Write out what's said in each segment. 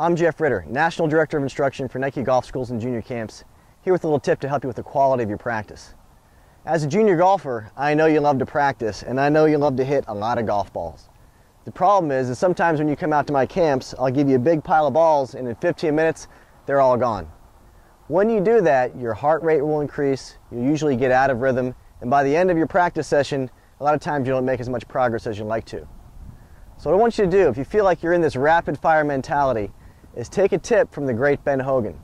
I'm Jeff Ritter, National Director of Instruction for Nike Golf Schools and Junior Camps, here with a little tip to help you with the quality of your practice. As a junior golfer, I know you love to practice, and I know you love to hit a lot of golf balls. The problem is, is sometimes when you come out to my camps, I'll give you a big pile of balls, and in 15 minutes, they're all gone. When you do that, your heart rate will increase, you usually get out of rhythm, and by the end of your practice session, a lot of times you don't make as much progress as you'd like to. So what I want you to do, if you feel like you're in this rapid fire mentality, is take a tip from the great Ben Hogan.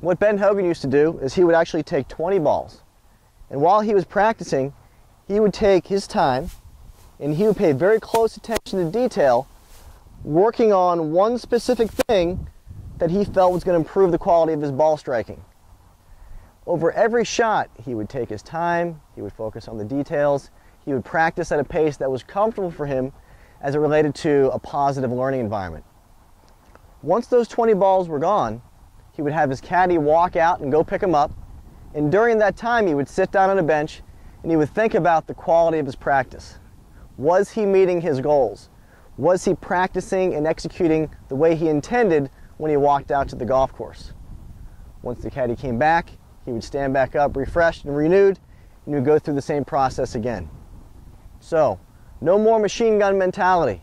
What Ben Hogan used to do is he would actually take 20 balls, and while he was practicing, he would take his time and he would pay very close attention to detail, working on one specific thing that he felt was going to improve the quality of his ball striking. Over every shot, he would take his time, he would focus on the details, he would practice at a pace that was comfortable for him as it related to a positive learning environment. Once those 20 balls were gone, he would have his caddy walk out and go pick them up. And during that time, he would sit down on a bench and he would think about the quality of his practice. Was he meeting his goals? Was he practicing and executing the way he intended when he walked out to the golf course? Once the caddy came back, he would stand back up refreshed and renewed, and he would go through the same process again. So, no more machine gun mentality.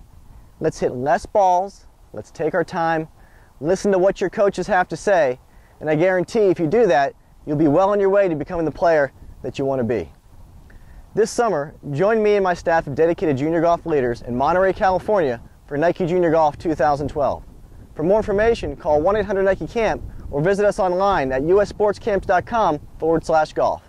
Let's hit less balls Let's take our time, listen to what your coaches have to say, and I guarantee if you do that, you'll be well on your way to becoming the player that you want to be. This summer, join me and my staff of dedicated junior golf leaders in Monterey, California for Nike Junior Golf 2012. For more information, call 1-800-NIKE-CAMP or visit us online at ussportscamps.com forward slash golf.